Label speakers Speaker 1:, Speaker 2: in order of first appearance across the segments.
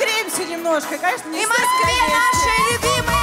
Speaker 1: Погреемся немножко, конечно, не
Speaker 2: И Москве нашей любимой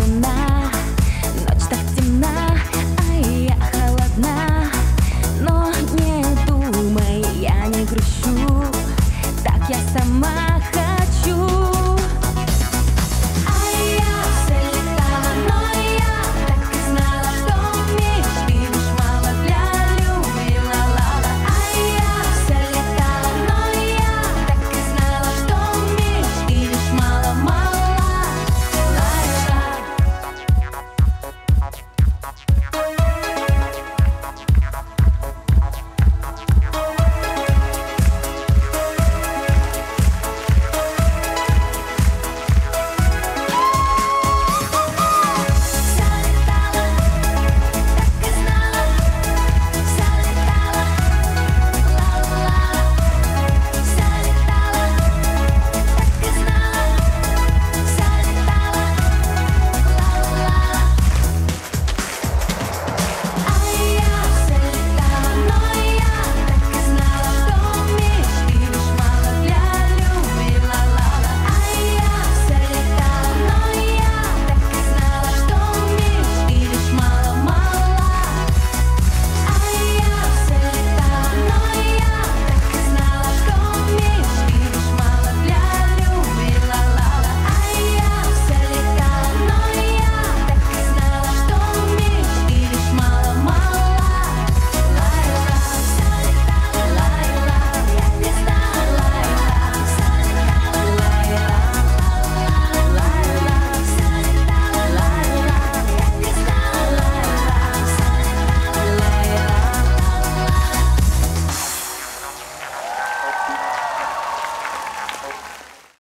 Speaker 2: never not.